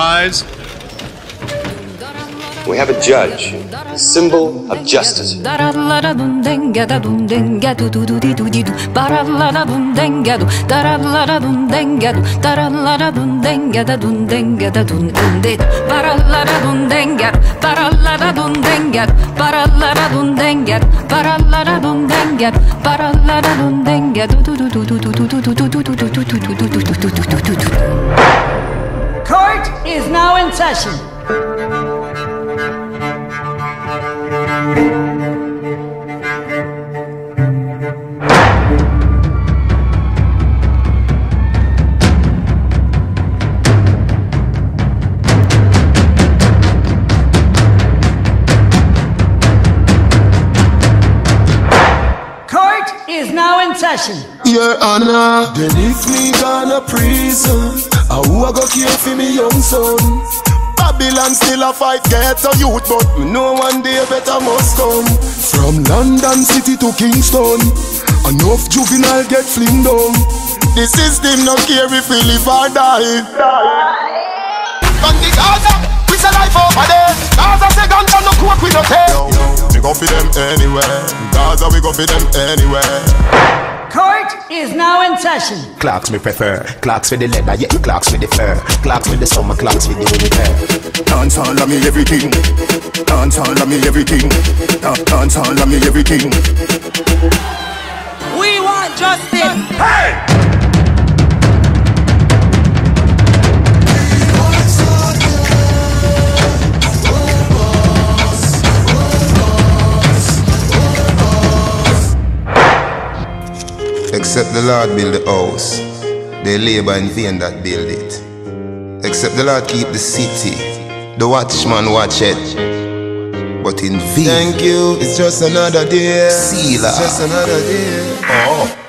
sides. We have a judge, a symbol of justice. Court is now in session. Court is now in session. Your Honor, then if me gonna prison, I who a go care for me young son? Babylon still a fight, get a youth, but me know one day better must come. From London City to Kingston, enough juvenile get fling down. The system no care if we live or die. From the Gaza, we say life over there. Gaza say guns and no coke we no take. We go for them anywhere. Gaza we go for them anywhere. Court is now in session. Clarks me prefer. Clarks with the leather, yeah. Clarks with the fur. Clarks with the summer, Clarks with the winter. Dance all of me everything. Dance all of me everything. Dan- Dance all of me everything. We want justice. Except the Lord build the house, they labor in vain that build it. Except the Lord keep the city, the watchman watch it. But in vain. Thank you. It's just another day. Sealer. It's just another day. Oh.